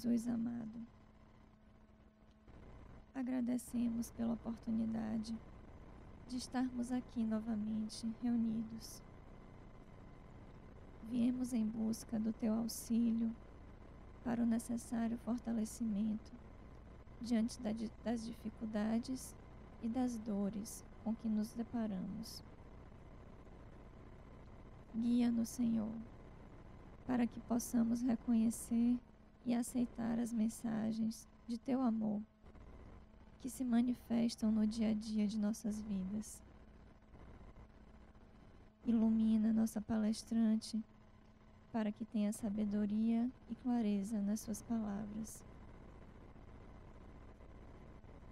Jesus amado, agradecemos pela oportunidade de estarmos aqui novamente reunidos. Viemos em busca do teu auxílio para o necessário fortalecimento diante das dificuldades e das dores com que nos deparamos. Guia-nos, Senhor, para que possamos reconhecer e aceitar as mensagens de teu amor que se manifestam no dia a dia de nossas vidas. Ilumina nossa palestrante para que tenha sabedoria e clareza nas suas palavras.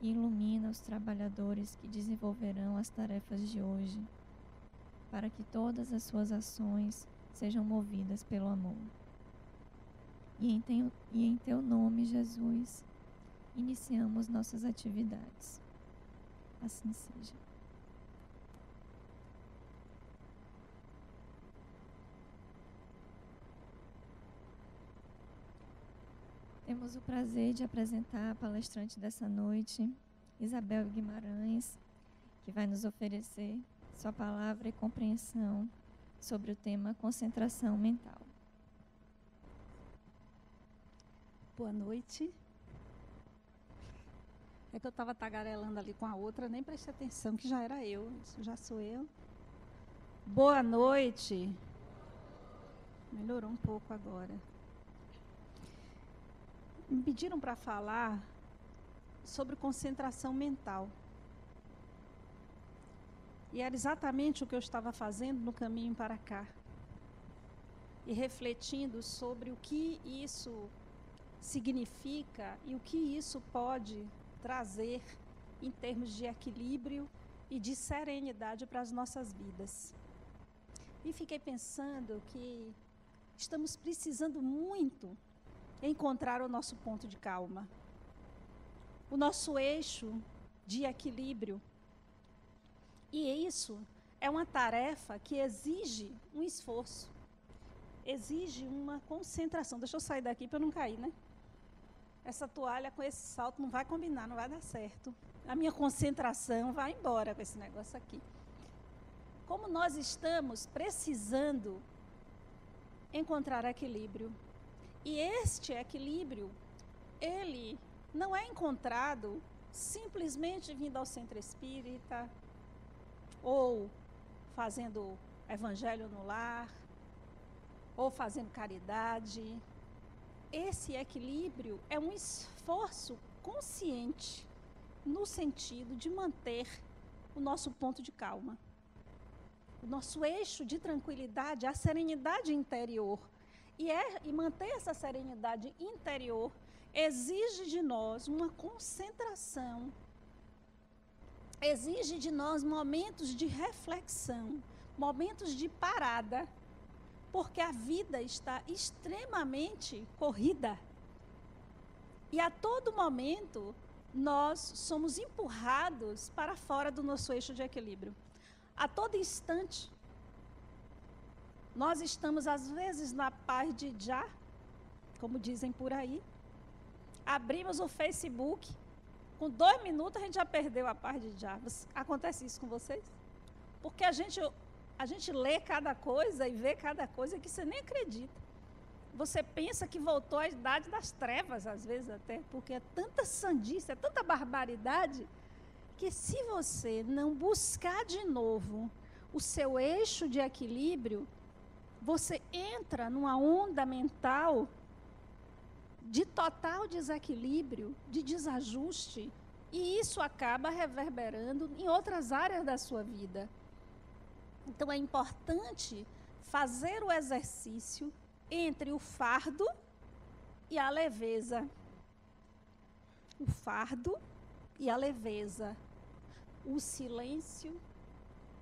Ilumina os trabalhadores que desenvolverão as tarefas de hoje, para que todas as suas ações sejam movidas pelo amor. E em, teu, e em teu nome, Jesus, iniciamos nossas atividades. Assim seja. Temos o prazer de apresentar a palestrante dessa noite, Isabel Guimarães, que vai nos oferecer sua palavra e compreensão sobre o tema concentração mental. Boa noite. É que eu estava tagarelando ali com a outra, nem prestei atenção que já era eu, já sou eu. Boa noite. Melhorou um pouco agora me pediram para falar sobre concentração mental. E era exatamente o que eu estava fazendo no caminho para cá. E refletindo sobre o que isso significa e o que isso pode trazer em termos de equilíbrio e de serenidade para as nossas vidas. E fiquei pensando que estamos precisando muito encontrar o nosso ponto de calma, o nosso eixo de equilíbrio. E isso é uma tarefa que exige um esforço, exige uma concentração. Deixa eu sair daqui para eu não cair, né? Essa toalha com esse salto não vai combinar, não vai dar certo. A minha concentração vai embora com esse negócio aqui. Como nós estamos precisando encontrar equilíbrio e este equilíbrio, ele não é encontrado simplesmente vindo ao centro espírita ou fazendo evangelho no lar ou fazendo caridade. Esse equilíbrio é um esforço consciente no sentido de manter o nosso ponto de calma, o nosso eixo de tranquilidade, a serenidade interior. E, é, e manter essa serenidade interior exige de nós uma concentração, exige de nós momentos de reflexão, momentos de parada, porque a vida está extremamente corrida. E a todo momento nós somos empurrados para fora do nosso eixo de equilíbrio. A todo instante nós estamos, às vezes, na paz de já, como dizem por aí. Abrimos o Facebook, com dois minutos a gente já perdeu a paz de já. Acontece isso com vocês? Porque a gente, a gente lê cada coisa e vê cada coisa que você nem acredita. Você pensa que voltou à idade das trevas, às vezes até, porque é tanta sandice, é tanta barbaridade, que se você não buscar de novo o seu eixo de equilíbrio, você entra numa onda mental de total desequilíbrio, de desajuste, e isso acaba reverberando em outras áreas da sua vida. Então é importante fazer o exercício entre o fardo e a leveza. O fardo e a leveza. O silêncio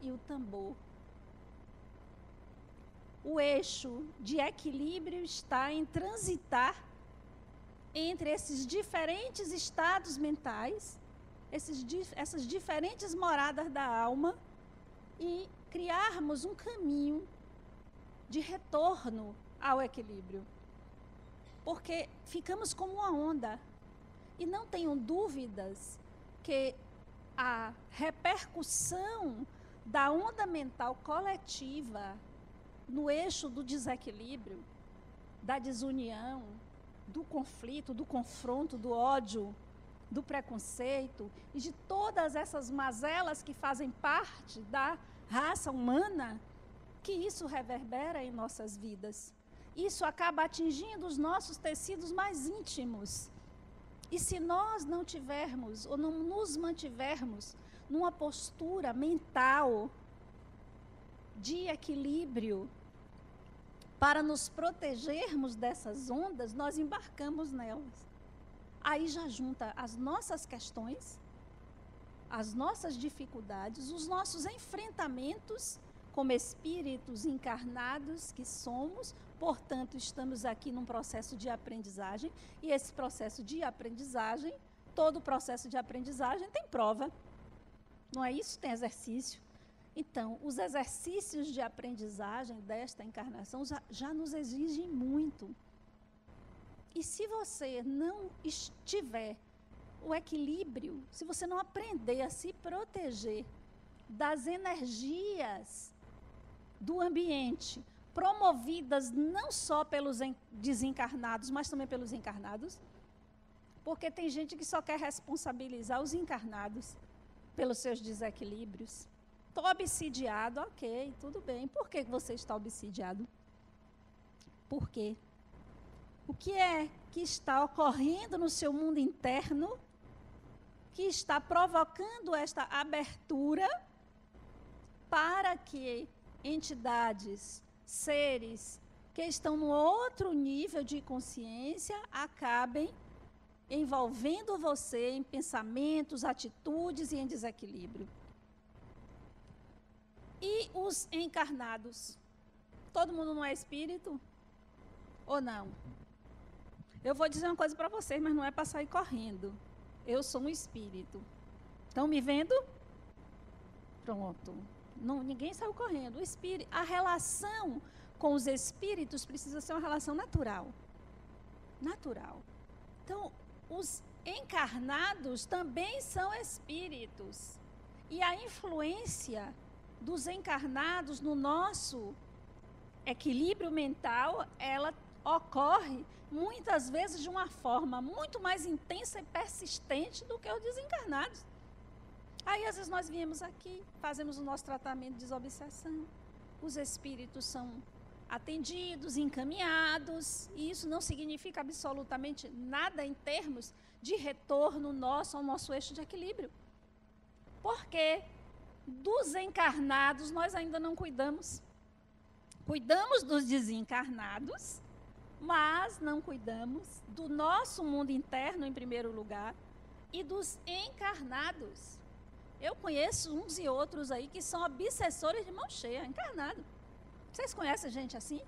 e o tambor o eixo de equilíbrio está em transitar entre esses diferentes estados mentais, esses, essas diferentes moradas da alma e criarmos um caminho de retorno ao equilíbrio. porque ficamos como uma onda. E não tenham dúvidas que a repercussão da onda mental coletiva no eixo do desequilíbrio, da desunião, do conflito, do confronto, do ódio, do preconceito e de todas essas mazelas que fazem parte da raça humana, que isso reverbera em nossas vidas. Isso acaba atingindo os nossos tecidos mais íntimos. E se nós não tivermos ou não nos mantivermos numa postura mental de equilíbrio para nos protegermos dessas ondas, nós embarcamos nelas. Aí já junta as nossas questões, as nossas dificuldades, os nossos enfrentamentos como espíritos encarnados que somos, portanto, estamos aqui num processo de aprendizagem, e esse processo de aprendizagem, todo processo de aprendizagem tem prova. Não é isso? Tem exercício. Então, os exercícios de aprendizagem desta encarnação já, já nos exigem muito. E se você não estiver o equilíbrio, se você não aprender a se proteger das energias do ambiente, promovidas não só pelos desencarnados, mas também pelos encarnados, porque tem gente que só quer responsabilizar os encarnados pelos seus desequilíbrios. Estou obsidiado, ok, tudo bem. Por que você está obsidiado? Por quê? O que é que está ocorrendo no seu mundo interno que está provocando esta abertura para que entidades, seres que estão no outro nível de consciência acabem envolvendo você em pensamentos, atitudes e em desequilíbrio. E os encarnados? Todo mundo não é espírito? Ou não? Eu vou dizer uma coisa para vocês, mas não é para sair correndo. Eu sou um espírito. Estão me vendo? Pronto. Não, ninguém saiu correndo. O espírito, a relação com os espíritos precisa ser uma relação natural. Natural. Então, os encarnados também são espíritos. E a influência dos encarnados no nosso equilíbrio mental, ela ocorre muitas vezes de uma forma muito mais intensa e persistente do que os desencarnados. Aí, às vezes, nós viemos aqui, fazemos o nosso tratamento de desobsessão. Os espíritos são atendidos, encaminhados, e isso não significa absolutamente nada em termos de retorno nosso ao nosso eixo de equilíbrio. Porque dos encarnados nós ainda não cuidamos. Cuidamos dos desencarnados, mas não cuidamos do nosso mundo interno em primeiro lugar e dos encarnados. Eu conheço uns e outros aí que são obsessores de mão cheia, encarnado. Vocês conhecem gente assim?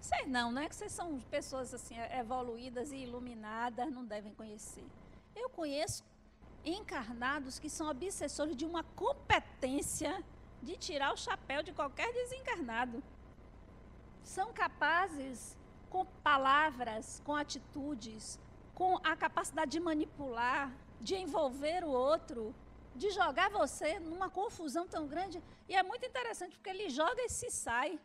Vocês não, né? Que vocês são pessoas assim evoluídas e iluminadas, não devem conhecer. Eu conheço encarnados que são obsessores de uma competência de tirar o chapéu de qualquer desencarnado. São capazes, com palavras, com atitudes, com a capacidade de manipular, de envolver o outro, de jogar você numa confusão tão grande. E é muito interessante porque ele joga e se sai.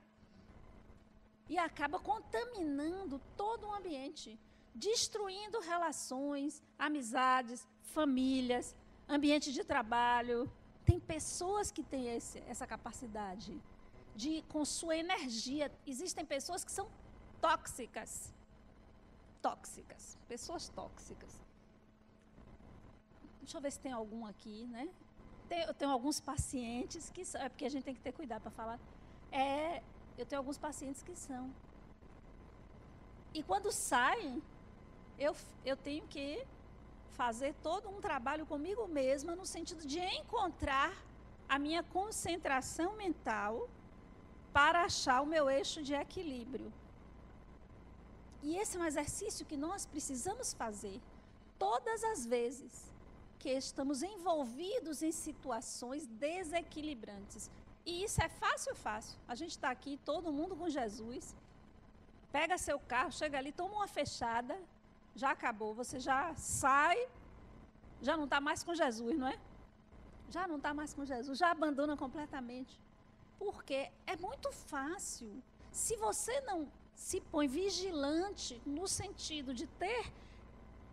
E acaba contaminando todo o ambiente, destruindo relações, amizades, famílias, ambiente de trabalho. Tem pessoas que têm esse, essa capacidade de, com sua energia, existem pessoas que são tóxicas. Tóxicas, pessoas tóxicas. Deixa eu ver se tem algum aqui, né? Tem, eu tenho alguns pacientes que são, é porque a gente tem que ter cuidado para falar. É, eu tenho alguns pacientes que são. E quando saem, eu, eu tenho que fazer todo um trabalho comigo mesma no sentido de encontrar a minha concentração mental para achar o meu eixo de equilíbrio. E esse é um exercício que nós precisamos fazer todas as vezes que estamos envolvidos em situações desequilibrantes. E isso é fácil, fácil. A gente está aqui, todo mundo com Jesus. pega seu carro, chega ali, toma uma fechada, já acabou, você já sai, já não está mais com Jesus, não é? Já não está mais com Jesus, já abandona completamente. Porque é muito fácil. Se você não se põe vigilante no sentido de ter,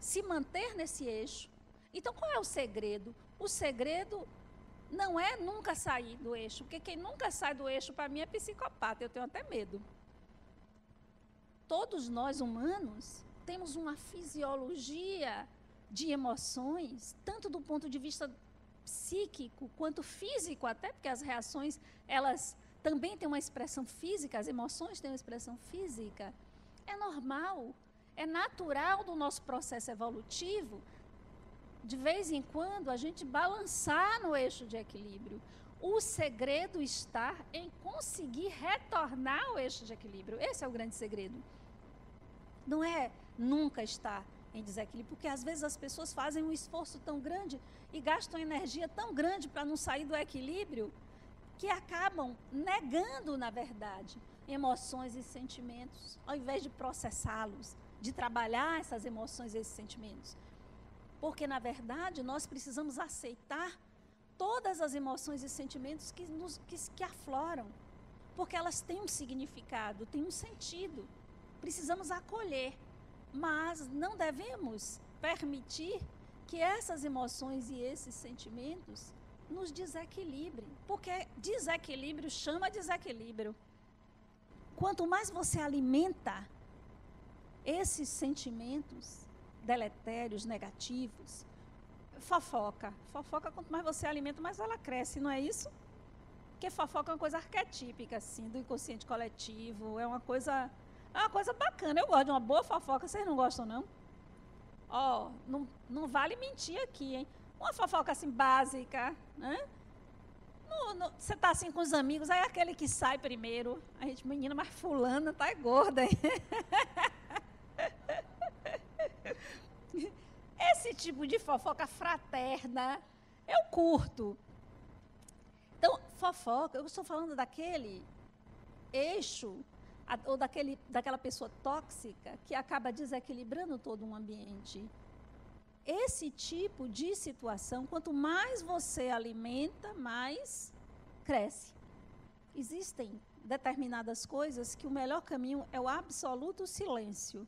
se manter nesse eixo. Então, qual é o segredo? O segredo não é nunca sair do eixo, porque quem nunca sai do eixo, para mim, é psicopata. Eu tenho até medo. Todos nós humanos temos uma fisiologia de emoções, tanto do ponto de vista psíquico quanto físico até, porque as reações, elas também têm uma expressão física, as emoções têm uma expressão física. É normal, é natural do nosso processo evolutivo, de vez em quando, a gente balançar no eixo de equilíbrio. O segredo está em conseguir retornar ao eixo de equilíbrio. Esse é o grande segredo. Não é nunca estar em desequilíbrio, porque às vezes as pessoas fazem um esforço tão grande e gastam energia tão grande para não sair do equilíbrio que acabam negando, na verdade, emoções e sentimentos, ao invés de processá-los, de trabalhar essas emoções e esses sentimentos. Porque, na verdade, nós precisamos aceitar todas as emoções e sentimentos que, nos, que, que afloram, porque elas têm um significado, têm um sentido. Precisamos acolher, mas não devemos permitir que essas emoções e esses sentimentos nos desequilibrem, porque desequilíbrio chama desequilíbrio. Quanto mais você alimenta esses sentimentos deletérios, negativos, fofoca. Fofoca, quanto mais você alimenta, mais ela cresce, não é isso? Porque fofoca é uma coisa arquetípica, assim, do inconsciente coletivo, é uma coisa é uma coisa bacana. Eu gosto de uma boa fofoca. Vocês não gostam, não? Ó, oh, não, não vale mentir aqui, hein? Uma fofoca assim básica, né? No, no, você tá assim com os amigos, aí aquele que sai primeiro. A gente, menina, mas fulana tá gorda? Esse tipo de fofoca fraterna, eu curto. Então, fofoca, eu estou falando daquele eixo ou daquele, daquela pessoa tóxica que acaba desequilibrando todo um ambiente. Esse tipo de situação, quanto mais você alimenta, mais cresce. Existem determinadas coisas que o melhor caminho é o absoluto silêncio.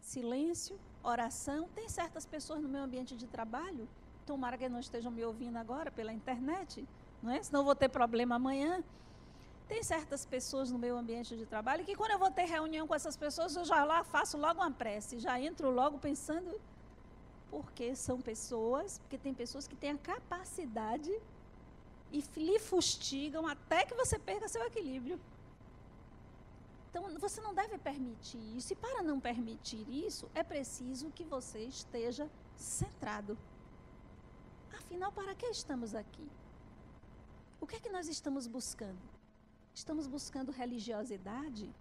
Silêncio, oração. Tem certas pessoas no meu ambiente de trabalho, tomara que não estejam me ouvindo agora pela internet, não é? Senão vou ter problema amanhã tem certas pessoas no meu ambiente de trabalho que quando eu vou ter reunião com essas pessoas, eu já lá faço logo uma prece, já entro logo pensando porque são pessoas, porque tem pessoas que têm a capacidade e lhe fustigam até que você perca seu equilíbrio. Então, você não deve permitir isso. E para não permitir isso, é preciso que você esteja centrado. Afinal, para que estamos aqui? O que é que nós estamos buscando? Estamos buscando religiosidade?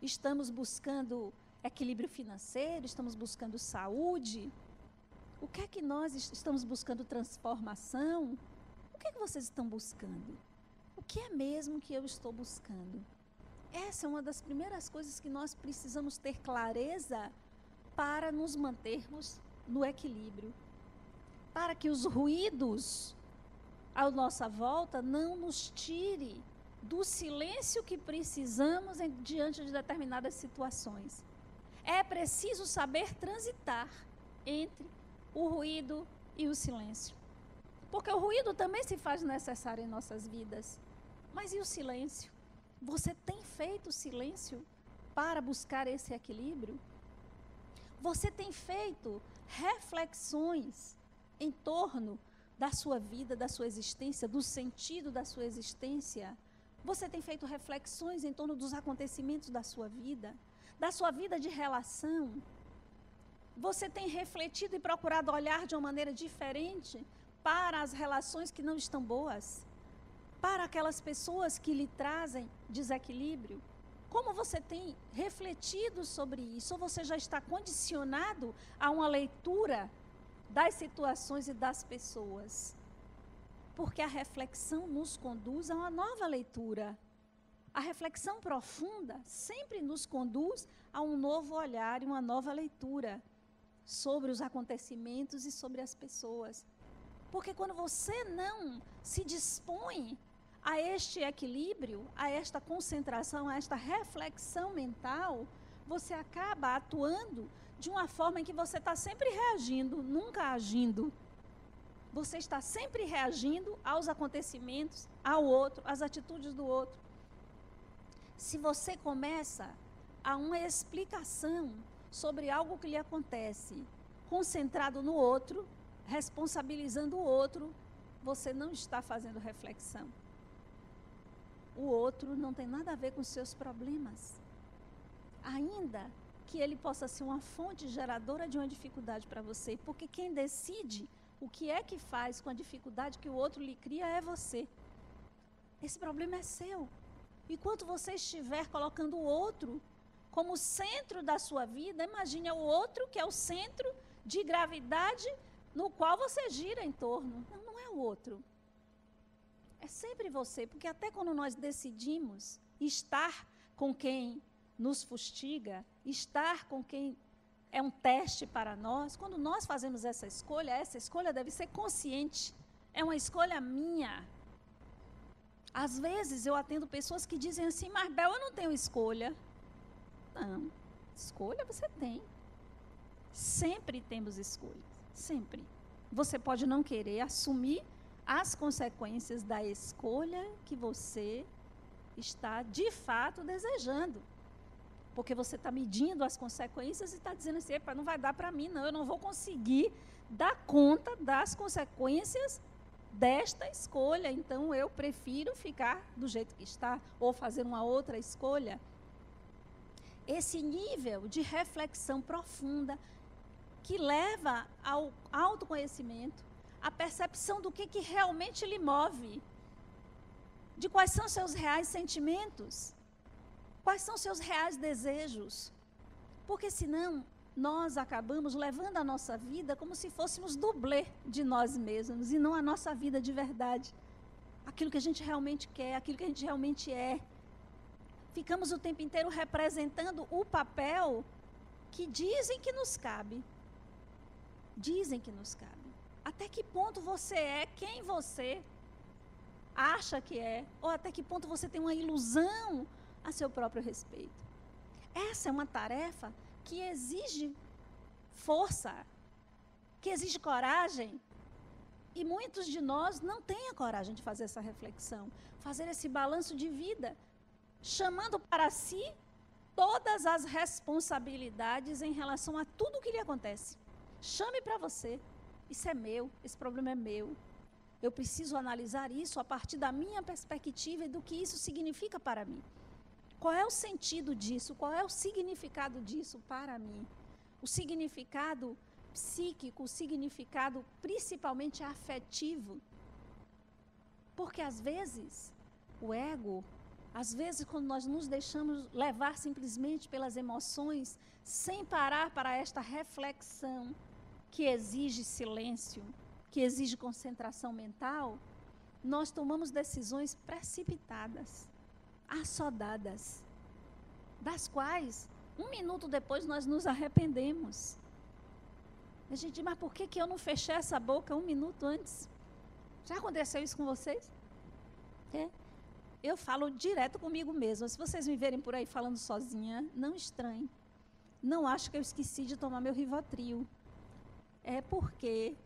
Estamos buscando equilíbrio financeiro? Estamos buscando saúde? O que é que nós estamos buscando transformação? O que é que vocês estão buscando? O que é mesmo que eu estou buscando? Essa é uma das primeiras coisas que nós precisamos ter clareza para nos mantermos no equilíbrio. Para que os ruídos à nossa volta não nos tire do silêncio que precisamos em, diante de determinadas situações. É preciso saber transitar entre o ruído e o silêncio. Porque o ruído também se faz necessário em nossas vidas. Mas e o silêncio? Você tem feito silêncio para buscar esse equilíbrio? Você tem feito reflexões em torno da sua vida, da sua existência, do sentido da sua existência? Você tem feito reflexões em torno dos acontecimentos da sua vida, da sua vida de relação? Você tem refletido e procurado olhar de uma maneira diferente para as relações que não estão boas? Para aquelas pessoas que lhe trazem desequilíbrio? Como você tem refletido sobre isso? Ou você já está condicionado a uma leitura das situações e das pessoas. Porque a reflexão nos conduz a uma nova leitura. A reflexão profunda sempre nos conduz a um novo olhar e uma nova leitura sobre os acontecimentos e sobre as pessoas. Porque quando você não se dispõe a este equilíbrio, a esta concentração, a esta reflexão mental, você acaba atuando de uma forma em que você está sempre reagindo, nunca agindo. Você está sempre reagindo aos acontecimentos, ao outro, às atitudes do outro. Se você começa a uma explicação sobre algo que lhe acontece, concentrado no outro, responsabilizando o outro, você não está fazendo reflexão. O outro não tem nada a ver com seus problemas ainda que ele possa ser uma fonte geradora de uma dificuldade para você, porque quem decide o que é que faz com a dificuldade que o outro lhe cria é você. Esse problema é seu. Enquanto você estiver colocando o outro como centro da sua vida, imagine o outro que é o centro de gravidade no qual você gira em torno. Não, não é o outro. É sempre você, porque até quando nós decidimos estar com quem nos fustiga, estar com quem é um teste para nós, quando nós fazemos essa escolha, essa escolha deve ser consciente. É uma escolha minha. Às vezes eu atendo pessoas que dizem assim, Marbel, eu não tenho escolha. Não, escolha você tem. Sempre temos escolhas, sempre. Você pode não querer assumir as consequências da escolha que você está de fato desejando. Porque você está medindo as consequências e está dizendo assim, não vai dar para mim, não, eu não vou conseguir dar conta das consequências desta escolha. Então eu prefiro ficar do jeito que está ou fazer uma outra escolha. Esse nível de reflexão profunda que leva ao autoconhecimento, a percepção do que, que realmente lhe move, de quais são seus reais sentimentos Quais são seus reais desejos? Porque senão nós acabamos levando a nossa vida como se fôssemos dublê de nós mesmos e não a nossa vida de verdade. Aquilo que a gente realmente quer, aquilo que a gente realmente é. Ficamos o tempo inteiro representando o papel que dizem que nos cabe. Dizem que nos cabe. Até que ponto você é quem você acha que é? Ou até que ponto você tem uma ilusão a seu próprio respeito. Essa é uma tarefa que exige força, que exige coragem. E muitos de nós não têm a coragem de fazer essa reflexão, fazer esse balanço de vida, chamando para si todas as responsabilidades em relação a tudo o que lhe acontece. Chame para você. Isso é meu, esse problema é meu. Eu preciso analisar isso a partir da minha perspectiva e do que isso significa para mim. Qual é o sentido disso? Qual é o significado disso para mim? O significado psíquico, o significado principalmente afetivo. Porque às vezes o ego, às vezes quando nós nos deixamos levar simplesmente pelas emoções, sem parar para esta reflexão que exige silêncio, que exige concentração mental, nós tomamos decisões precipitadas assodadas, das quais um minuto depois nós nos arrependemos. A gente diz, mas por que, que eu não fechei essa boca um minuto antes? Já aconteceu isso com vocês? É. Eu falo direto comigo mesma. Se vocês me verem por aí falando sozinha, não estranhe. Não acho que eu esqueci de tomar meu Rivotril. É porque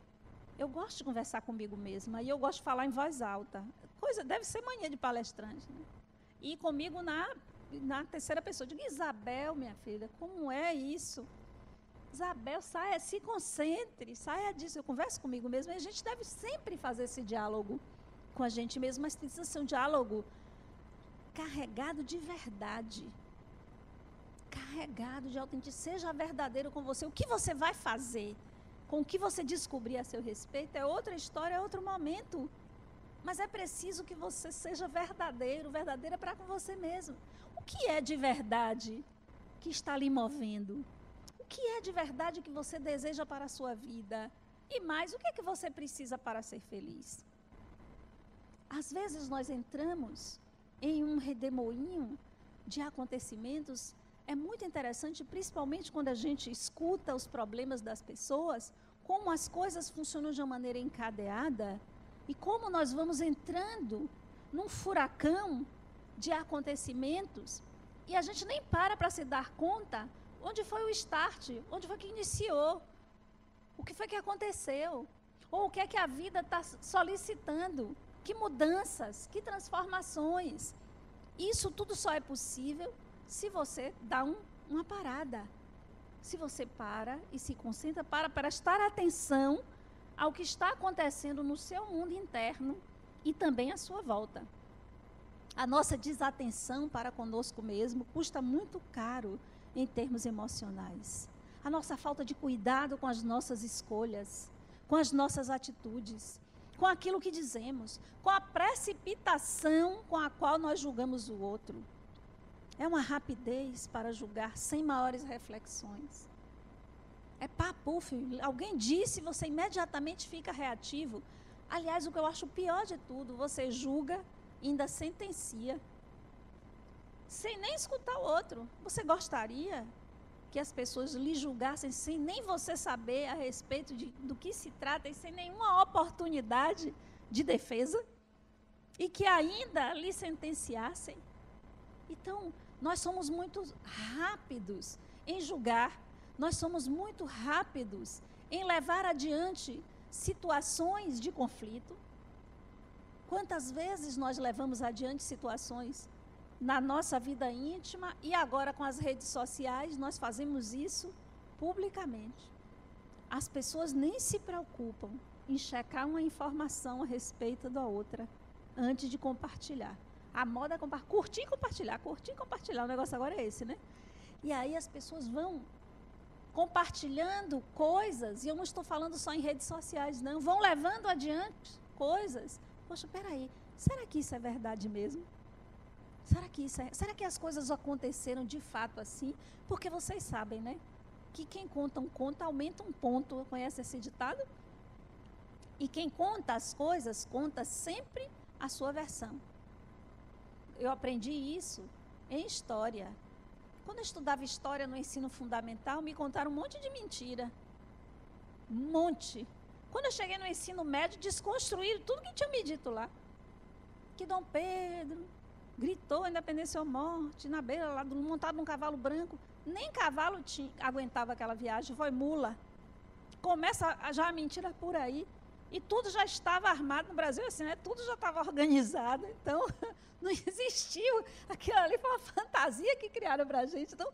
eu gosto de conversar comigo mesma e eu gosto de falar em voz alta. Coisa deve ser mania de palestrante, né? E comigo na, na terceira pessoa. Eu digo, Isabel, minha filha, como é isso? Isabel, saia, se concentre, saia disso. Eu converso comigo mesmo. E a gente deve sempre fazer esse diálogo com a gente mesmo, mas precisa ser um diálogo carregado de verdade. Carregado de autenticidade. Seja verdadeiro com você. O que você vai fazer? Com o que você descobrir a seu respeito é outra história, é outro momento. Mas é preciso que você seja verdadeiro, verdadeira para com você mesmo. O que é de verdade que está lhe movendo? O que é de verdade que você deseja para a sua vida? E mais, o que é que você precisa para ser feliz? Às vezes nós entramos em um redemoinho de acontecimentos é muito interessante, principalmente quando a gente escuta os problemas das pessoas, como as coisas funcionam de uma maneira encadeada e como nós vamos entrando num furacão de acontecimentos e a gente nem para para se dar conta onde foi o start, onde foi que iniciou, o que foi que aconteceu, ou o que é que a vida está solicitando, que mudanças, que transformações. Isso tudo só é possível se você dá um, uma parada. Se você para e se concentra para prestar atenção ao que está acontecendo no seu mundo interno e também à sua volta. A nossa desatenção para conosco mesmo custa muito caro em termos emocionais. A nossa falta de cuidado com as nossas escolhas, com as nossas atitudes, com aquilo que dizemos, com a precipitação com a qual nós julgamos o outro. É uma rapidez para julgar sem maiores reflexões. É papo, filho. Alguém disse, você imediatamente fica reativo. Aliás, o que eu acho pior de tudo, você julga ainda sentencia. Sem nem escutar o outro. Você gostaria que as pessoas lhe julgassem sem nem você saber a respeito de, do que se trata e sem nenhuma oportunidade de defesa? E que ainda lhe sentenciassem? Então, nós somos muito rápidos em julgar, nós somos muito rápidos em levar adiante situações de conflito. Quantas vezes nós levamos adiante situações na nossa vida íntima e agora com as redes sociais nós fazemos isso publicamente. As pessoas nem se preocupam em checar uma informação a respeito da outra antes de compartilhar. A moda é compartilhar, curtir e compartilhar, curtir e compartilhar. O negócio agora é esse, né? E aí as pessoas vão compartilhando coisas, e eu não estou falando só em redes sociais, não, vão levando adiante coisas. Poxa, peraí, será que isso é verdade mesmo? Será que isso é, será que as coisas aconteceram de fato assim? Porque vocês sabem, né? Que quem conta um conto aumenta um ponto. Conhece esse ditado? E quem conta as coisas conta sempre a sua versão eu aprendi isso em história. Quando eu estudava história no ensino fundamental, me contaram um monte de mentira. Um monte. Quando eu cheguei no ensino médio, desconstruíram tudo que tinha me dito lá. Que Dom Pedro gritou independência ou morte na beira lá, montado num cavalo branco. Nem cavalo tinha, aguentava aquela viagem, foi mula. Começa já a mentira por aí. E tudo já estava armado no Brasil, assim, né? Tudo já estava organizado. Então, não existiu. Aquilo ali foi uma fantasia que criaram para a gente. Então,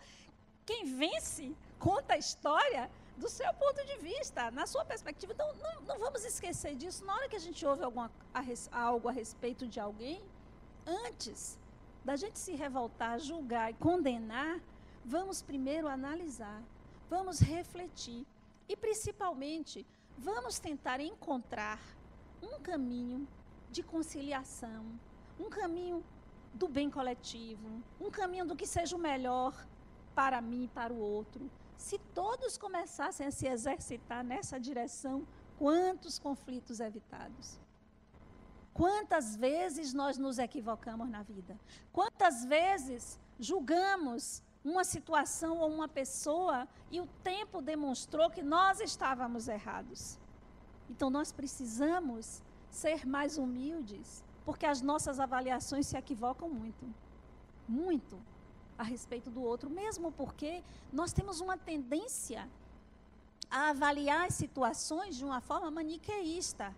quem vence conta a história do seu ponto de vista, na sua perspectiva. Então, não, não vamos esquecer disso. Na hora que a gente ouve alguma, a, algo a respeito de alguém, antes da gente se revoltar, julgar e condenar, vamos primeiro analisar, vamos refletir. E, principalmente, vamos tentar encontrar um caminho de conciliação, um caminho do bem coletivo, um caminho do que seja o melhor para mim e para o outro. Se todos começassem a se exercitar nessa direção, quantos conflitos evitados? Quantas vezes nós nos equivocamos na vida? Quantas vezes julgamos uma situação ou uma pessoa e o tempo demonstrou que nós estávamos errados. Então nós precisamos ser mais humildes, porque as nossas avaliações se equivocam muito. Muito a respeito do outro, mesmo porque nós temos uma tendência a avaliar as situações de uma forma maniqueísta,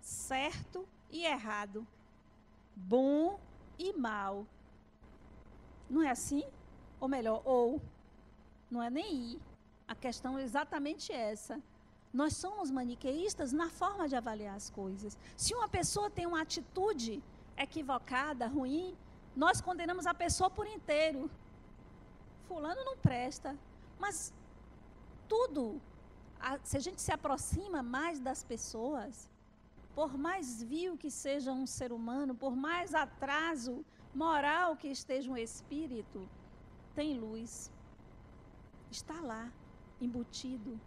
certo e errado, bom e mal. Não é assim? Ou melhor, ou. Não é nem ir. A questão é exatamente essa. Nós somos maniqueístas na forma de avaliar as coisas. Se uma pessoa tem uma atitude equivocada, ruim, nós condenamos a pessoa por inteiro. Fulano não presta. Mas tudo, a, se a gente se aproxima mais das pessoas, por mais vil que seja um ser humano, por mais atraso moral que esteja um espírito, tem luz. Está lá, embutido.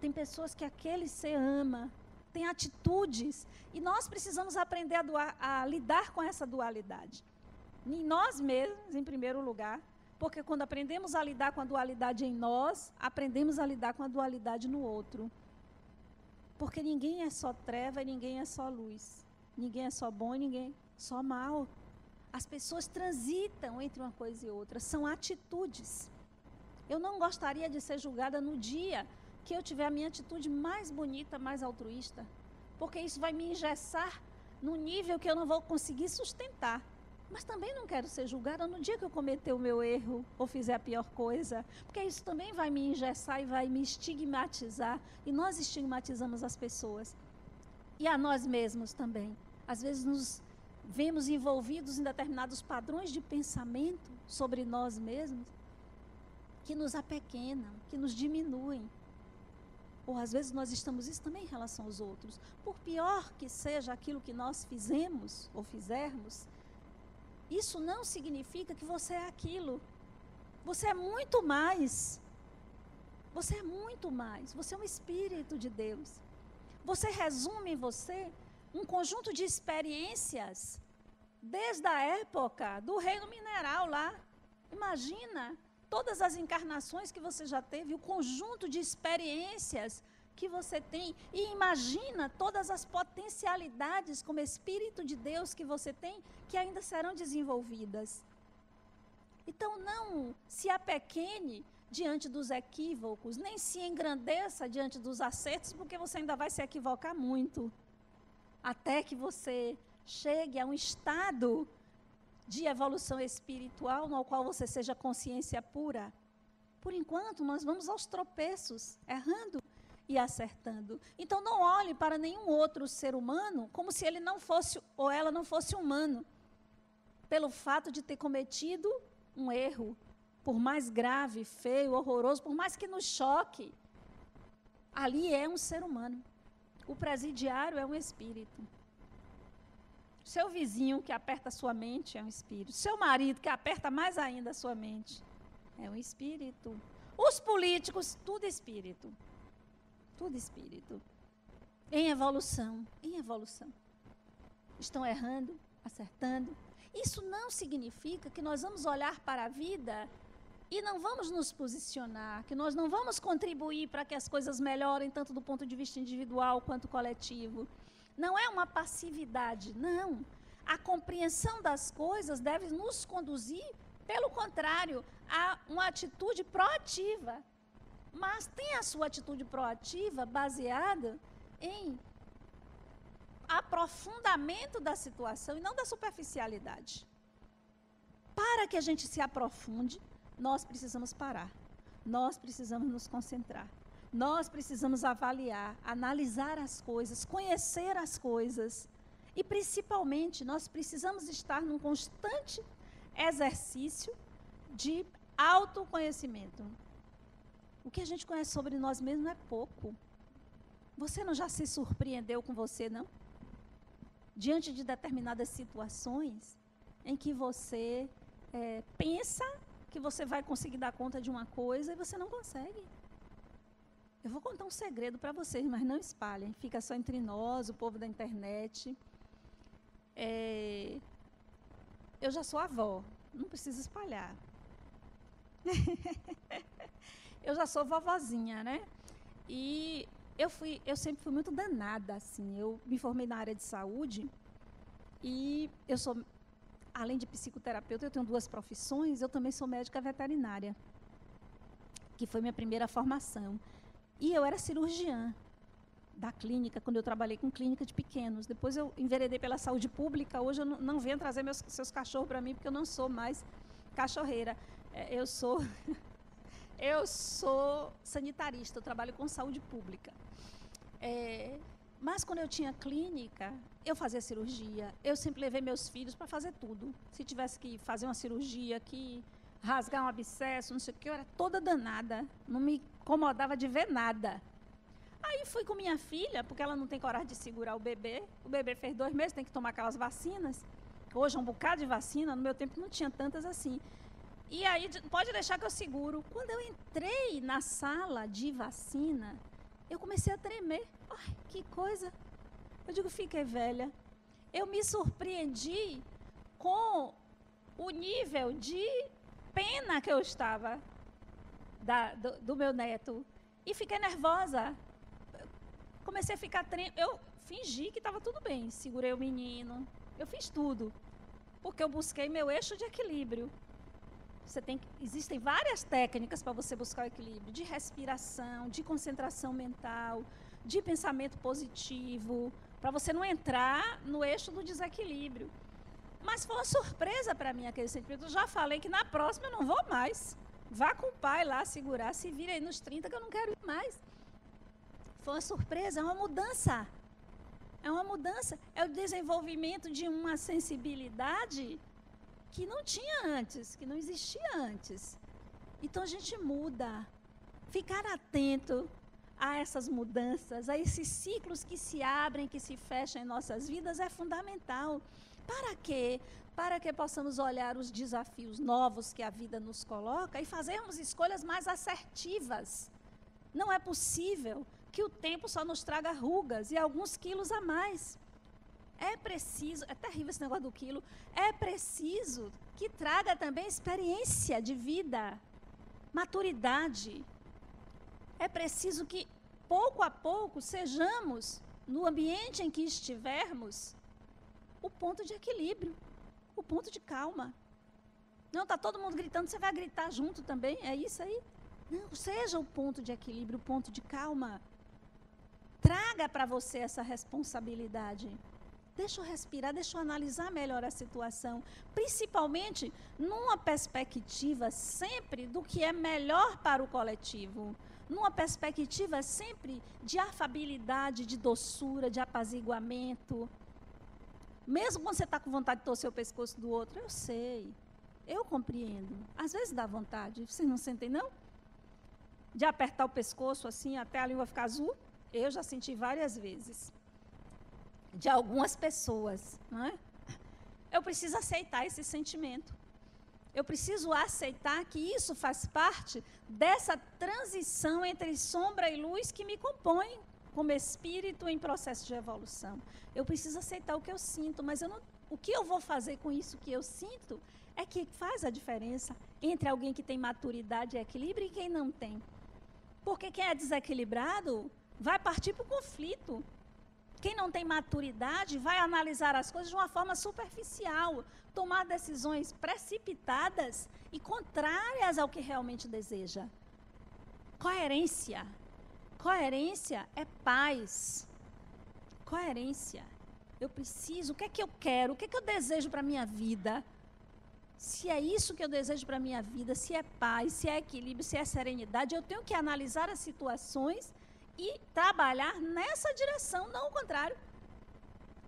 Tem pessoas que aquele ser ama, tem atitudes, e nós precisamos aprender a, doar, a lidar com essa dualidade. em nós mesmos, em primeiro lugar, porque quando aprendemos a lidar com a dualidade em nós, aprendemos a lidar com a dualidade no outro. Porque ninguém é só treva e ninguém é só luz. Ninguém é só bom e ninguém é só mal. As pessoas transitam entre uma coisa e outra, são atitudes. Eu não gostaria de ser julgada no dia que eu tiver a minha atitude mais bonita, mais altruísta, porque isso vai me engessar no nível que eu não vou conseguir sustentar. Mas também não quero ser julgada no dia que eu cometer o meu erro ou fizer a pior coisa, porque isso também vai me engessar e vai me estigmatizar. E nós estigmatizamos as pessoas. E a nós mesmos também. Às vezes nos vemos envolvidos em determinados padrões de pensamento sobre nós mesmos que nos apequenam, que nos diminuem. Ou às vezes nós estamos isso também em relação aos outros. Por pior que seja aquilo que nós fizemos ou fizermos, isso não significa que você é aquilo. Você é muito mais. Você é muito mais. Você é um espírito de Deus. Você resume em você um conjunto de experiências desde a época do reino mineral lá. Imagina todas as encarnações que você já teve, o conjunto de experiências que você tem e imagina todas as potencialidades como Espírito de Deus que você tem que ainda serão desenvolvidas. Então não se apequene diante dos equívocos, nem se engrandeça diante dos acertos, porque você ainda vai se equivocar muito. Até que você chegue a um estado de evolução espiritual no qual você seja consciência pura. Por enquanto, nós vamos aos tropeços, errando e acertando. Então não olhe para nenhum outro ser humano como se ele não fosse ou ela não fosse humano, pelo fato de ter cometido um erro, por mais grave, feio, horroroso, por mais que nos choque. Ali é um ser humano. O presidiário é um espírito. Seu vizinho que aperta a sua mente é um espírito. Seu marido que aperta mais ainda a sua mente é um espírito. Os políticos, tudo espírito tudo espírito. Em evolução, em evolução. Estão errando, acertando. Isso não significa que nós vamos olhar para a vida e não vamos nos posicionar, que nós não vamos contribuir para que as coisas melhorem, tanto do ponto de vista individual quanto coletivo. Não é uma passividade, não. A compreensão das coisas deve nos conduzir, pelo contrário, a uma atitude proativa mas tem a sua atitude proativa baseada em aprofundamento da situação e não da superficialidade. Para que a gente se aprofunde, nós precisamos parar. Nós precisamos nos concentrar. Nós precisamos avaliar, analisar as coisas, conhecer as coisas. E principalmente, nós precisamos estar num constante exercício de autoconhecimento. O que a gente conhece sobre nós mesmos é pouco. Você não já se surpreendeu com você, não? Diante de determinadas situações em que você é, pensa que você vai conseguir dar conta de uma coisa e você não consegue. Eu vou contar um segredo para vocês, mas não espalhem. Fica só entre nós, o povo da internet. É, eu já sou avó, não preciso espalhar. eu já sou vovozinha, né? E eu fui, eu sempre fui muito danada, assim. Eu me formei na área de saúde e eu sou, além de psicoterapeuta, eu tenho duas profissões. Eu também sou médica veterinária, que foi minha primeira formação. E eu era cirurgiã da clínica, quando eu trabalhei com clínica de pequenos. Depois eu enveredei pela saúde pública. Hoje eu não, não venho trazer meus seus cachorros para mim, porque eu não sou mais cachorreira. É, eu sou Eu sou sanitarista, eu trabalho com saúde pública. É, mas quando eu tinha clínica, eu fazia cirurgia. Eu sempre levei meus filhos para fazer tudo. Se tivesse que fazer uma cirurgia aqui, rasgar um abscesso, não sei o que, eu era toda danada. Não me incomodava de ver nada. Aí fui com minha filha, porque ela não tem coragem de segurar o bebê. O bebê fez dois meses, tem que tomar aquelas vacinas. Hoje é um bocado de vacina, no meu tempo não tinha tantas assim. E aí, pode deixar que eu seguro. Quando eu entrei na sala de vacina, eu comecei a tremer. Ai, que coisa. Eu digo, fiquei velha. Eu me surpreendi com o nível de pena que eu estava da, do, do, meu neto. E fiquei nervosa. Comecei a ficar trem... Eu fingi que estava tudo bem. Segurei o menino. Eu fiz tudo. Porque eu busquei meu eixo de equilíbrio. Você tem, existem várias técnicas para você buscar o equilíbrio de respiração, de concentração mental, de pensamento positivo, para você não entrar no eixo do desequilíbrio. Mas foi uma surpresa para mim aquele sentimento. Eu já falei que na próxima eu não vou mais. Vá com o pai lá segurar, se vira aí nos 30 que eu não quero ir mais. Foi uma surpresa, é uma mudança. É uma mudança, é o desenvolvimento de uma sensibilidade que não tinha antes, que não existia antes. Então a gente muda. Ficar atento a essas mudanças, a esses ciclos que se abrem, que se fecham em nossas vidas é fundamental. Para quê? Para que possamos olhar os desafios novos que a vida nos coloca e fazermos escolhas mais assertivas. Não é possível que o tempo só nos traga rugas e alguns quilos a mais. É preciso, é terrível esse negócio do quilo, é preciso que traga também experiência de vida, maturidade. É preciso que, pouco a pouco, sejamos, no ambiente em que estivermos, o ponto de equilíbrio, o ponto de calma. Não, está todo mundo gritando, você vai gritar junto também? É isso aí? Não, seja o ponto de equilíbrio, o ponto de calma. Traga para você essa responsabilidade. Deixa eu respirar, deixa eu analisar melhor a situação, principalmente numa perspectiva sempre do que é melhor para o coletivo, numa perspectiva sempre de afabilidade, de doçura, de apaziguamento. Mesmo quando você está com vontade de torcer o pescoço do outro, eu sei, eu compreendo. Às vezes dá vontade, vocês não sentem, não? De apertar o pescoço assim até a língua ficar azul. Eu já senti várias vezes de algumas pessoas. Não é? Eu preciso aceitar esse sentimento. Eu preciso aceitar que isso faz parte dessa transição entre sombra e luz que me compõe como espírito em processo de evolução. Eu preciso aceitar o que eu sinto, mas eu não, o que eu vou fazer com isso que eu sinto é que faz a diferença entre alguém que tem maturidade e equilíbrio e quem não tem. Porque quem é desequilibrado vai partir para o conflito. Quem não tem maturidade vai analisar as coisas de uma forma superficial, tomar decisões precipitadas e contrárias ao que realmente deseja. Coerência. Coerência é paz. Coerência. Eu preciso, o que é que eu quero? O que é que eu desejo para a minha vida? Se é isso que eu desejo para a minha vida, se é paz, se é equilíbrio, se é serenidade, eu tenho que analisar as situações e trabalhar nessa direção, não o contrário.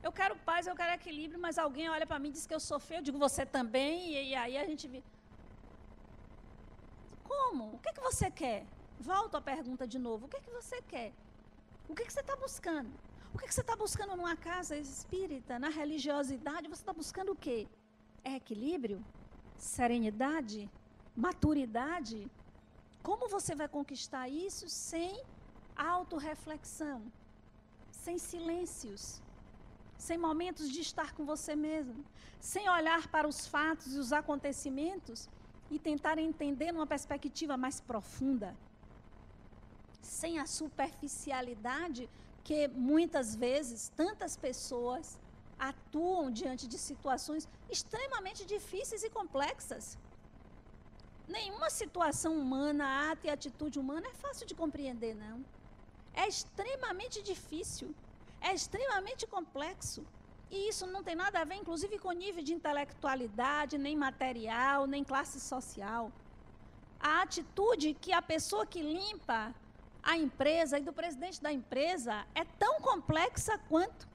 Eu quero paz, eu quero equilíbrio, mas alguém olha para mim e diz que eu sou feio, eu digo você também, e, e aí a gente. Como? O que, é que você quer? Volto à pergunta de novo. O que é que você quer? O que, é que você está buscando? O que, é que você está buscando numa casa espírita, na religiosidade? Você está buscando o quê? É equilíbrio? Serenidade? Maturidade? Como você vai conquistar isso sem autorreflexão, sem silêncios, sem momentos de estar com você mesmo, sem olhar para os fatos e os acontecimentos e tentar entender numa perspectiva mais profunda, sem a superficialidade que muitas vezes tantas pessoas atuam diante de situações extremamente difíceis e complexas. Nenhuma situação humana, ato e atitude humana é fácil de compreender, não é extremamente difícil, é extremamente complexo. E isso não tem nada a ver, inclusive, com nível de intelectualidade, nem material, nem classe social. A atitude que a pessoa que limpa a empresa e do presidente da empresa é tão complexa quanto.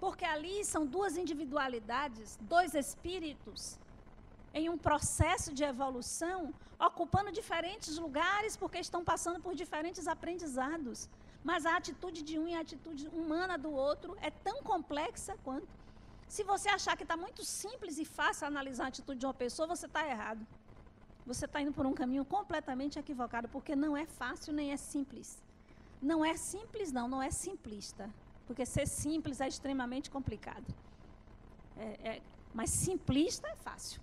Porque ali são duas individualidades, dois espíritos, em um processo de evolução, ocupando diferentes lugares porque estão passando por diferentes aprendizados. Mas a atitude de um e a atitude humana do outro é tão complexa quanto. Se você achar que está muito simples e fácil analisar a atitude de uma pessoa, você está errado. Você está indo por um caminho completamente equivocado, porque não é fácil nem é simples. Não é simples, não, não é simplista. Porque ser simples é extremamente complicado. É, é, mas simplista é fácil.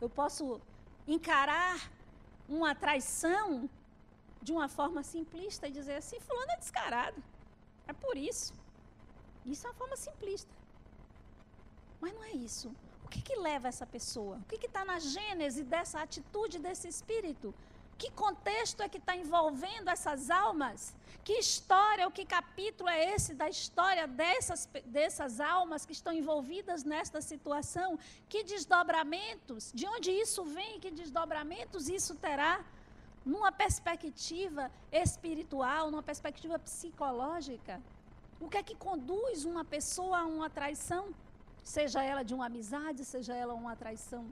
Eu posso encarar uma traição de uma forma simplista e dizer assim: Fulano é descarado. É por isso. Isso é uma forma simplista. Mas não é isso. O que, que leva essa pessoa? O que está na gênese dessa atitude, desse espírito? Que contexto é que está envolvendo essas almas? Que história, ou que capítulo é esse da história dessas, dessas almas que estão envolvidas nesta situação? Que desdobramentos? De onde isso vem? Que desdobramentos isso terá? Numa perspectiva espiritual, numa perspectiva psicológica? O que é que conduz uma pessoa a uma traição? Seja ela de uma amizade, seja ela uma traição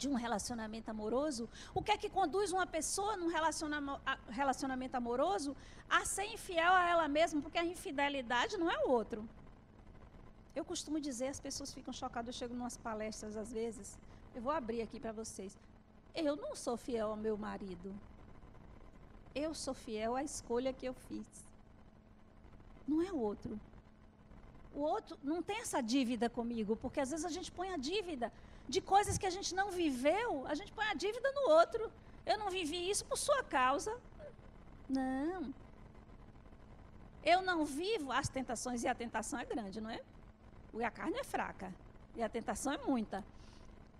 de um relacionamento amoroso, o que é que conduz uma pessoa num relacionamento amoroso a ser infiel a ela mesma? Porque a infidelidade não é o outro. Eu costumo dizer, as pessoas ficam chocadas, eu chego em umas palestras às vezes, eu vou abrir aqui para vocês. Eu não sou fiel ao meu marido. Eu sou fiel à escolha que eu fiz. Não é o outro. O outro não tem essa dívida comigo, porque às vezes a gente põe a dívida de coisas que a gente não viveu, a gente põe a dívida no outro. Eu não vivi isso por sua causa. Não. Eu não vivo as tentações, e a tentação é grande, não é? E a carne é fraca, e a tentação é muita.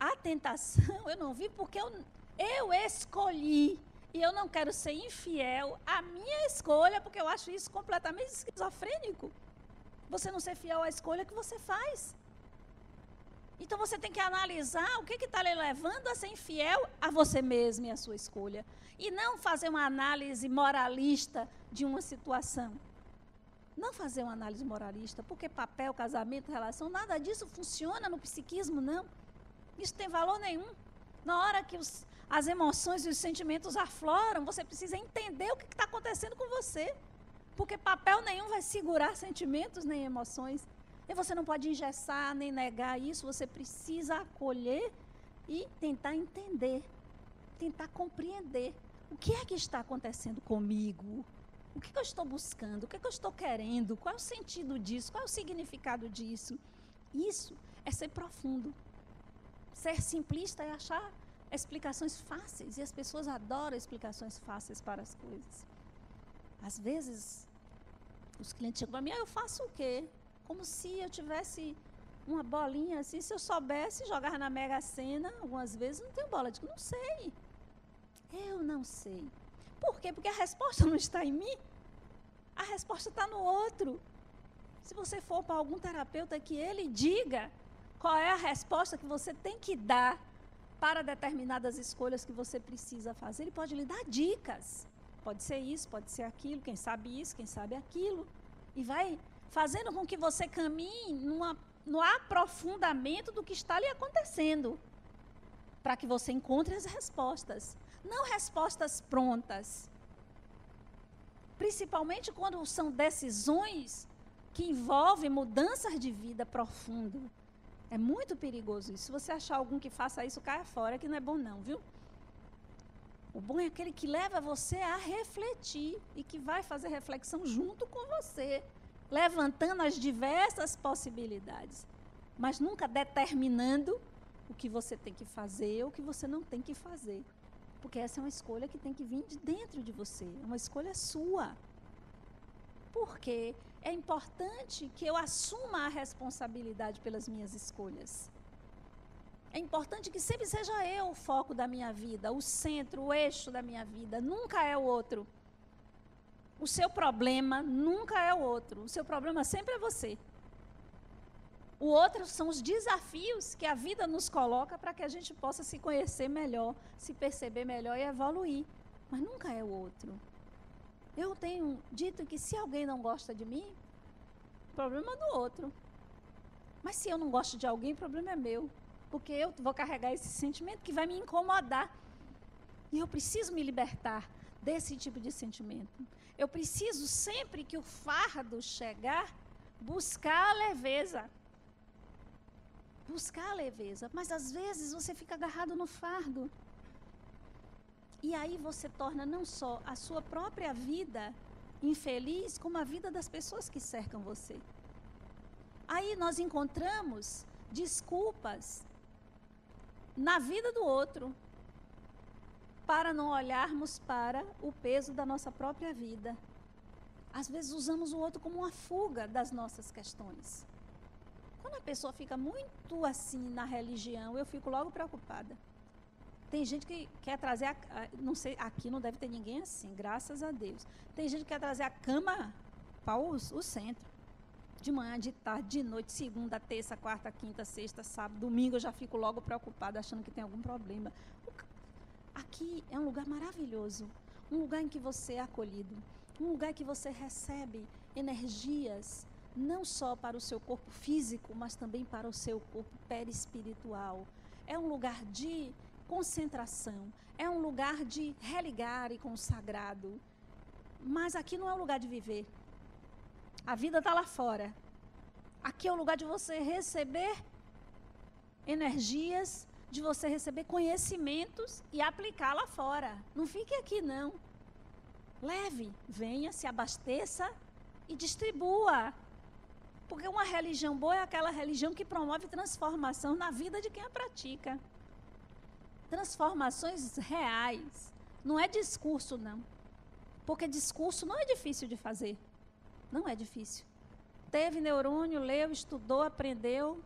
A tentação eu não vivo porque eu, eu escolhi. E eu não quero ser infiel à minha escolha, porque eu acho isso completamente esquizofrênico. Você não ser fiel à escolha que você faz. Então você tem que analisar o que está lhe levando a ser infiel a você mesmo e a sua escolha. E não fazer uma análise moralista de uma situação. Não fazer uma análise moralista, porque papel, casamento, relação, nada disso funciona no psiquismo, não. Isso tem valor nenhum. Na hora que os, as emoções e os sentimentos afloram, você precisa entender o que está acontecendo com você. Porque papel nenhum vai segurar sentimentos nem emoções. E você não pode engessar nem negar isso, você precisa acolher e tentar entender, tentar compreender o que é que está acontecendo comigo, o que, que eu estou buscando, o que, que eu estou querendo, qual é o sentido disso, qual é o significado disso. Isso é ser profundo. Ser simplista é achar explicações fáceis, e as pessoas adoram explicações fáceis para as coisas. Às vezes, os clientes chegam para mim, ah, eu faço o quê? como se eu tivesse uma bolinha assim, se eu soubesse jogar na Mega Sena, algumas vezes não tenho bola. Eu digo, não sei. Eu não sei. Por quê? Porque a resposta não está em mim. A resposta está no outro. Se você for para algum terapeuta que ele diga qual é a resposta que você tem que dar para determinadas escolhas que você precisa fazer, ele pode lhe dar dicas. Pode ser isso, pode ser aquilo, quem sabe isso, quem sabe aquilo. E vai fazendo com que você caminhe numa, no aprofundamento do que está lhe acontecendo, para que você encontre as respostas, não respostas prontas. Principalmente quando são decisões que envolvem mudanças de vida profundo. É muito perigoso isso. Se você achar algum que faça isso, caia fora, que não é bom não, viu? O bom é aquele que leva você a refletir e que vai fazer reflexão junto com você levantando as diversas possibilidades, mas nunca determinando o que você tem que fazer ou o que você não tem que fazer. Porque essa é uma escolha que tem que vir de dentro de você, é uma escolha sua. Porque é importante que eu assuma a responsabilidade pelas minhas escolhas. É importante que sempre seja eu o foco da minha vida, o centro, o eixo da minha vida, nunca é o outro. O seu problema nunca é o outro. O seu problema sempre é você. O outro são os desafios que a vida nos coloca para que a gente possa se conhecer melhor, se perceber melhor e evoluir. Mas nunca é o outro. Eu tenho dito que se alguém não gosta de mim, problema do outro. Mas se eu não gosto de alguém, problema é meu. Porque eu vou carregar esse sentimento que vai me incomodar. E eu preciso me libertar desse tipo de sentimento. Eu preciso, sempre que o fardo chegar, buscar a leveza. Buscar a leveza. Mas às vezes você fica agarrado no fardo. E aí você torna não só a sua própria vida infeliz, como a vida das pessoas que cercam você. Aí nós encontramos desculpas na vida do outro, para não olharmos para o peso da nossa própria vida. Às vezes usamos o outro como uma fuga das nossas questões. Quando a pessoa fica muito assim na religião, eu fico logo preocupada. Tem gente que quer trazer, a, não sei, aqui não deve ter ninguém assim, graças a Deus. Tem gente que quer trazer a cama para o, o centro. De manhã, de tarde, de noite, segunda, terça, quarta, quinta, sexta, sábado, domingo, eu já fico logo preocupada, achando que tem algum problema. Aqui é um lugar maravilhoso, um lugar em que você é acolhido, um lugar que você recebe energias não só para o seu corpo físico, mas também para o seu corpo perispiritual. É um lugar de concentração, é um lugar de religar e com o sagrado. Mas aqui não é o lugar de viver. A vida está lá fora. Aqui é o lugar de você receber energias, de você receber conhecimentos e aplicar lá fora. Não fique aqui, não. Leve, venha, se abasteça e distribua. Porque uma religião boa é aquela religião que promove transformação na vida de quem a pratica. Transformações reais. Não é discurso, não. Porque discurso não é difícil de fazer. Não é difícil. Teve neurônio, leu, estudou, aprendeu,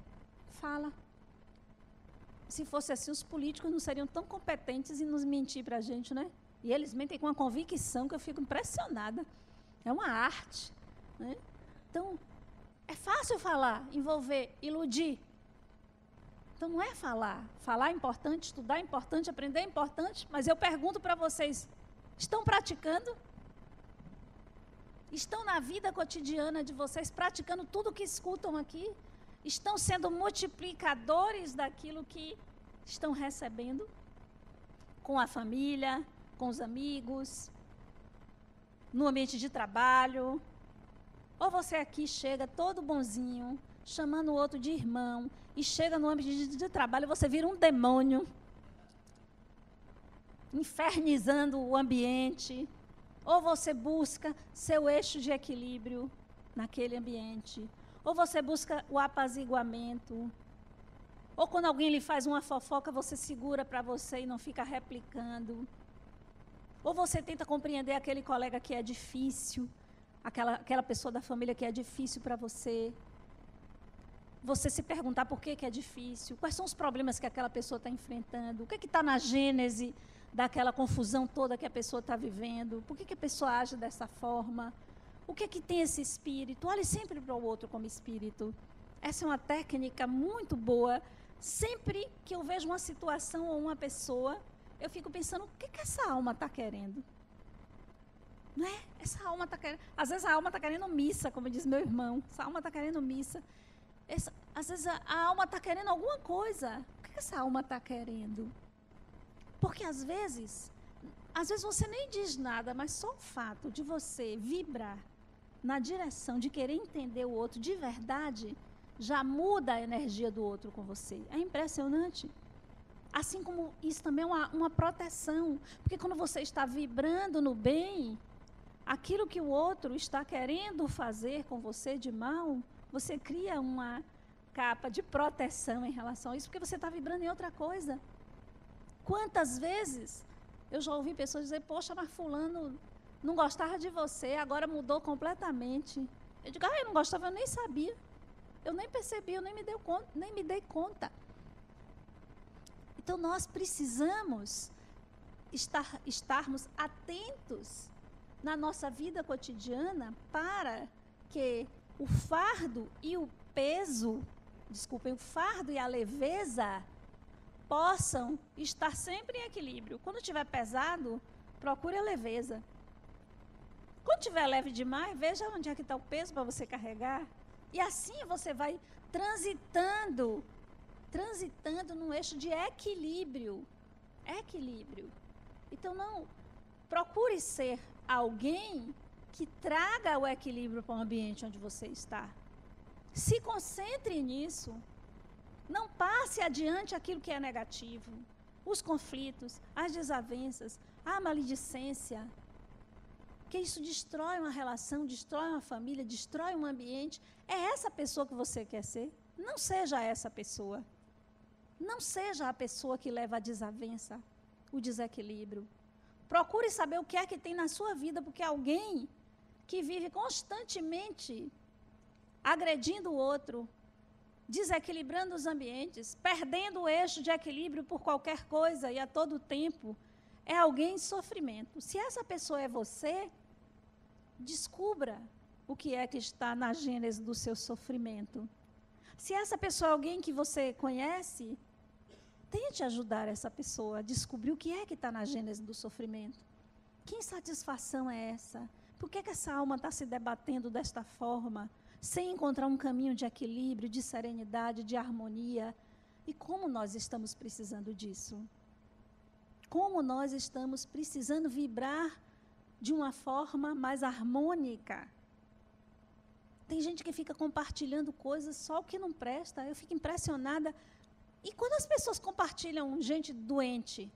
fala. Se fosse assim, os políticos não seriam tão competentes em nos mentir para a gente, né? E eles mentem com uma convicção que eu fico impressionada. É uma arte. Né? Então, é fácil falar, envolver, iludir. Então, não é falar. Falar é importante, estudar é importante, aprender é importante. Mas eu pergunto para vocês: estão praticando? Estão na vida cotidiana de vocês, praticando tudo o que escutam aqui, estão sendo multiplicadores daquilo que estão recebendo? Com a família, com os amigos, no ambiente de trabalho. Ou você aqui chega todo bonzinho, chamando o outro de irmão, e chega no ambiente de, de trabalho e você vira um demônio, infernizando o ambiente, ou você busca seu eixo de equilíbrio naquele ambiente, ou você busca o apaziguamento, ou quando alguém lhe faz uma fofoca, você segura para você e não fica replicando. Ou você tenta compreender aquele colega que é difícil, aquela, aquela pessoa da família que é difícil para você. Você se perguntar por que, que é difícil, quais são os problemas que aquela pessoa está enfrentando, o que está na gênese daquela confusão toda que a pessoa está vivendo? Por que, que a pessoa age dessa forma? O que é que tem esse espírito? Olhe sempre para o outro como espírito. Essa é uma técnica muito boa. Sempre que eu vejo uma situação ou uma pessoa, eu fico pensando: o que, que essa alma está querendo? Não é? Essa alma está querendo. Às vezes a alma está querendo missa, como diz meu irmão. Essa alma está querendo missa. Essa, às vezes a, a alma está querendo alguma coisa. O que, que essa alma está querendo? Porque às vezes, às vezes você nem diz nada, mas só o fato de você vibrar na direção de querer entender o outro de verdade já muda a energia do outro com você. É impressionante. Assim como isso também é uma, uma proteção. Porque quando você está vibrando no bem, aquilo que o outro está querendo fazer com você de mal, você cria uma capa de proteção em relação a isso, porque você está vibrando em outra coisa. Quantas vezes eu já ouvi pessoas dizer, poxa, mas fulano não gostava de você, agora mudou completamente. Eu digo, ah, eu não gostava, eu nem sabia. Eu nem percebi, eu nem me, deu conta, nem me dei conta. Então nós precisamos estar, estarmos atentos na nossa vida cotidiana para que o fardo e o peso, desculpem, o fardo e a leveza possam estar sempre em equilíbrio. Quando estiver pesado, procure a leveza. Quando estiver leve demais, veja onde é que está o peso para você carregar. E assim você vai transitando, transitando num eixo de equilíbrio. Equilíbrio. Então não procure ser alguém que traga o equilíbrio para o ambiente onde você está. Se concentre nisso. Não passe adiante aquilo que é negativo. Os conflitos, as desavenças, a maledicência. Que isso destrói uma relação, destrói uma família, destrói um ambiente. É essa pessoa que você quer ser? Não seja essa pessoa. Não seja a pessoa que leva a desavença, o desequilíbrio. Procure saber o que é que tem na sua vida, porque alguém que vive constantemente agredindo o outro, desequilibrando os ambientes, perdendo o eixo de equilíbrio por qualquer coisa e a todo tempo, é alguém em sofrimento. Se essa pessoa é você, descubra o que é que está na gênese do seu sofrimento. Se essa pessoa é alguém que você conhece, tente ajudar essa pessoa a descobrir o que é que está na gênese do sofrimento. Que insatisfação é essa? Por que, que essa alma está se debatendo desta forma? Sem encontrar um caminho de equilíbrio, de serenidade, de harmonia. E como nós estamos precisando disso? Como nós estamos precisando vibrar de uma forma mais harmônica. Tem gente que fica compartilhando coisas só o que não presta. Eu fico impressionada. E quando as pessoas compartilham gente doente,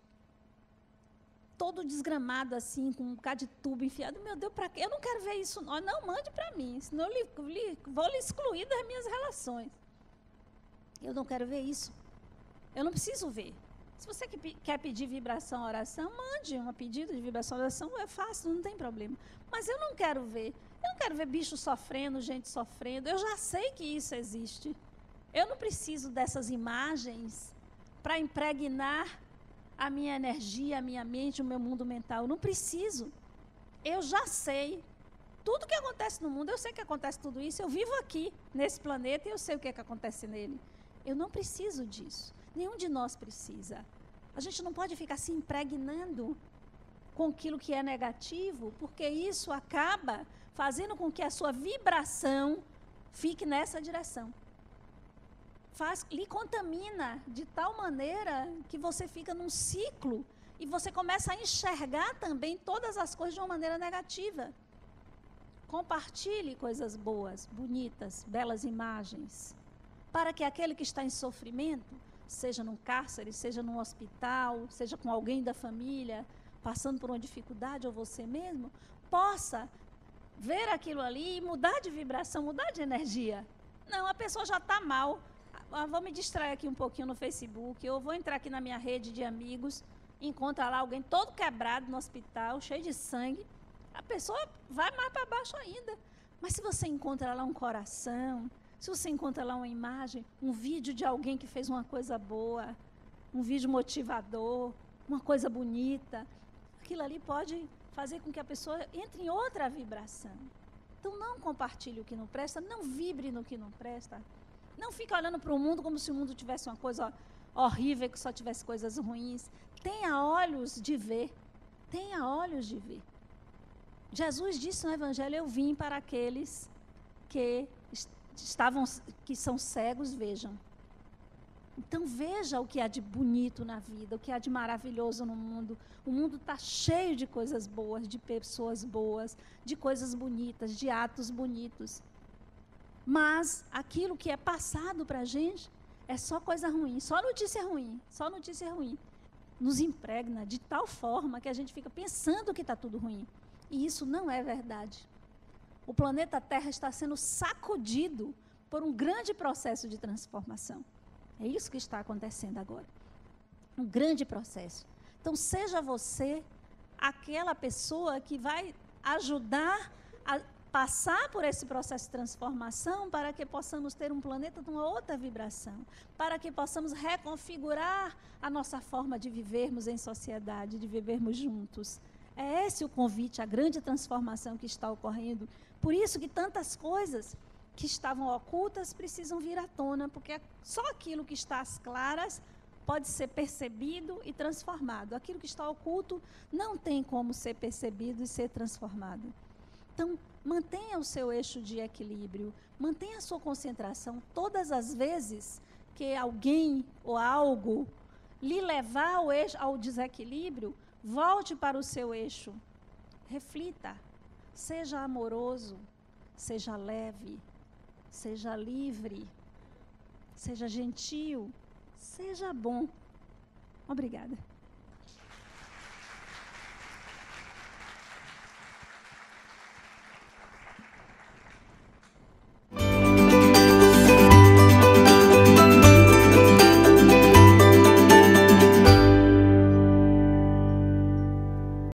todo desgramado assim, com um bocado de tubo enfiado. Meu Deus, para quê? Eu não quero ver isso. Não, não mande para mim, senão eu lhe, lhe, vou lhe excluir das minhas relações. Eu não quero ver isso. Eu não preciso ver. Se você quer pedir vibração, oração, mande um pedido de vibração, oração, é fácil, não tem problema. Mas eu não quero ver. Eu não quero ver bicho sofrendo, gente sofrendo. Eu já sei que isso existe. Eu não preciso dessas imagens para impregnar a minha energia, a minha mente, o meu mundo mental. Não preciso. Eu já sei. Tudo que acontece no mundo, eu sei que acontece tudo isso. Eu vivo aqui, nesse planeta, e eu sei o que, é que acontece nele. Eu não preciso disso. Nenhum de nós precisa. A gente não pode ficar se impregnando com aquilo que é negativo, porque isso acaba fazendo com que a sua vibração fique nessa direção faz, lhe contamina de tal maneira que você fica num ciclo e você começa a enxergar também todas as coisas de uma maneira negativa. Compartilhe coisas boas, bonitas, belas imagens, para que aquele que está em sofrimento, seja num cárcere, seja num hospital, seja com alguém da família, passando por uma dificuldade ou você mesmo, possa ver aquilo ali e mudar de vibração, mudar de energia. Não, a pessoa já está mal ah, vou me distrair aqui um pouquinho no Facebook, eu vou entrar aqui na minha rede de amigos, encontrar lá alguém todo quebrado no hospital, cheio de sangue, a pessoa vai mais para baixo ainda. Mas se você encontra lá um coração, se você encontra lá uma imagem, um vídeo de alguém que fez uma coisa boa, um vídeo motivador, uma coisa bonita, aquilo ali pode fazer com que a pessoa entre em outra vibração. Então não compartilhe o que não presta, não vibre no que não presta. Não fique olhando para o mundo como se o mundo tivesse uma coisa horrível, que só tivesse coisas ruins. Tenha olhos de ver. Tenha olhos de ver. Jesus disse no Evangelho: Eu vim para aqueles que estavam, que são cegos, vejam. Então veja o que há de bonito na vida, o que há de maravilhoso no mundo. O mundo está cheio de coisas boas, de pessoas boas, de coisas bonitas, de atos bonitos. Mas aquilo que é passado para a gente é só coisa ruim, só notícia ruim, só notícia ruim. Nos impregna de tal forma que a gente fica pensando que está tudo ruim. E isso não é verdade. O planeta Terra está sendo sacudido por um grande processo de transformação. É isso que está acontecendo agora. Um grande processo. Então, seja você aquela pessoa que vai ajudar a passar por esse processo de transformação para que possamos ter um planeta de uma outra vibração, para que possamos reconfigurar a nossa forma de vivermos em sociedade, de vivermos juntos. É esse o convite, a grande transformação que está ocorrendo. Por isso que tantas coisas que estavam ocultas precisam vir à tona, porque só aquilo que está às claras pode ser percebido e transformado. Aquilo que está oculto não tem como ser percebido e ser transformado. Então, mantenha o seu eixo de equilíbrio, mantenha a sua concentração todas as vezes que alguém ou algo lhe levar ao, eixo, ao desequilíbrio, volte para o seu eixo. Reflita. Seja amoroso, seja leve, seja livre, seja gentil, seja bom. Obrigada.